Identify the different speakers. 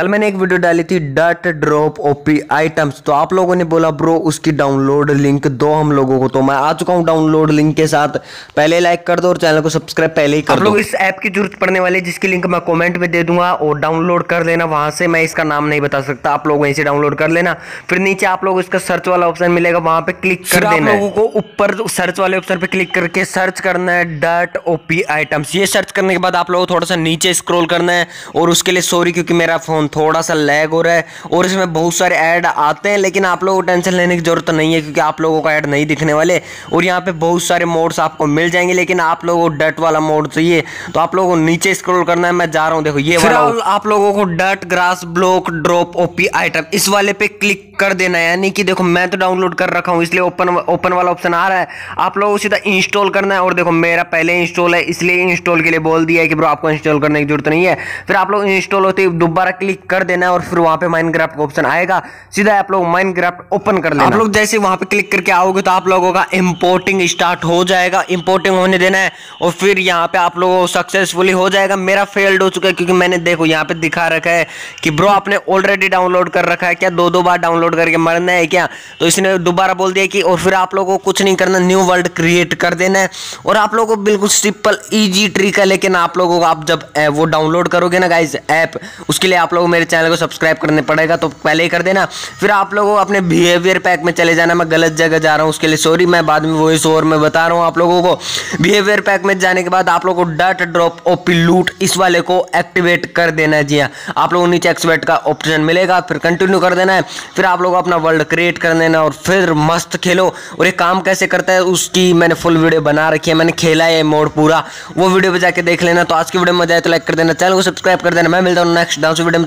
Speaker 1: कल मैंने एक वीडियो डाली थी डट ड्रॉप ओपी आइटम्स तो आप लोगों ने बोला ब्रो उसकी डाउनलोड लिंक दो हम लोगों को। तो मैं आ चुका हूँ डाउनलोड लिंक के साथ। पहले लाइक कर दो और चैनल को सब्सक्राइब पहले ही कर आप लोग इस ऐप की ज़रूरत पड़ने वाली जिसकी लिंक मैं कॉमेंट में दे दूँगा और डाउनलोड कर लेना। वहाँ से मैं इसका नाम नहीं बता सकता। आप लोग वहीं से डाउनलोड कर लेना। फिर नीचे आप लोग इसका सर्च वाला ऑप्शन मिलेगा वहाँ पे क्लिक कर देना लोगों को ऊपर सर्च वाले ऑप्शन पे क्लिक करके सर्च करना है डट ओपी आइटम्स ये सर्च करने के बाद आप लोगों को थोड़ा सा नीचे स्क्रोल करना है और उसके लिए सॉरी क्योंकि मेरा फ़ोन थोड़ा सा लैग हो रहा है और इसमें बहुत सारे ऐड आते हैं लेकिन आप लोगों को टेंशन लेने की ज़रूरत नहीं है क्योंकि आप लोगों का ऐड नहीं दिखने वाले। और यहाँ पे बहुत सारे मोड्स आपको मिल जाएँगे लेकिन आप लोगों को डट वाला मोड चाहिए। तो आप लोगों को नीचे स्क्रोल करना है मैं जा रहा हूँ देखो ये वाला आप लोगों को dot grass block drop OP item इस वाले पे क्लिक कर देना है। यानी कि देखो मैं तो डाउनलोड कर रखा हूँ इसलिए ओपन ओपन वाला ऑप्शन आ रहा है। आप लोगों को सीधा इंस्टॉल करना है और देखो मेरा पहले इंस्टॉल है इसलिए इंस्टॉल के लिए बोल दिया है कि ब्रो आपको इंस्टॉल करने की ज़रूरत नहीं है। फिर आप लोग इंस्टॉल होते ही दोबारा क्लिक कर देना है और फिर वहाँ पे माइनक्राफ्ट का ऑप्शन आएगा। सीधा आप लोग माइनक्राफ्ट ओपन कर लेना। आप लोग जैसे वहाँ पे क्लिक करके आओगे तो आप लोगों का इंपोर्टिंग स्टार्ट हो जाएगा। इंपोर्टिंग होने देना है और फिर यहाँ पे आप लोगों को सक्सेसफुली हो जाएगा। मेरा फेल्ड हो चुका है क्योंकि मैंने देखो यहाँ पे दिखा रखा है कि ब्रो आपने ऑलरेडी डाउनलोड कर रखा है क्या? दो दो बार डाउनलोड करके मरना है क्या? तो इसने दोबारा बोल दिया कि और फिर आप लोगों को कुछ नहीं करना न्यू वर्ल्ड क्रिएट कर देना है। और आप लोगों को बिल्कुल सिंपल ईजी ट्रिक है लेकिन आप लोगों को आप जब वो डाउनलोड करोगे ना गाइज़ ऐप उसके लिए आप लोगों को मेरे चैनल को सब्सक्राइब करने पड़ेगा तो पहले ही कर देना। फिर आप लोगों को अपने बिहेवियर पैक में चले जाना, मैं गलत जगह जा रहा हूँ उसके लिए। सॉरी मैं बाद में वॉइस ओवर में बता रहा हूँ आप लोगों को। बिहेवियर पैक में जाने के बाद आप लोगों को डट ड्रॉप ओपी लूट इस वाले को एक्टिवेट कर देना है। जी हाँ आप लोगों को नीचे एक्सवेट का ऑप्शन मिलेगा, फिर कंटिन्यू कर देना है। फिर आप लोग अपना वर्ल्ड क्रिएट कर देना और फिर मस्त खेलो। और ये काम कैसे करता है, उसकी मैंने फुल वीडियो बना रखी है, मैंने खेला है मोड पूरा। वो वीडियो पे जाके देख लेना। तो आज की वीडियो में मज़ा आए तो लाइक कर देना चैनल को सब्सक्राइब कर देना। मैं मिलता हूँ नेक्स्ट डांस वीडियो में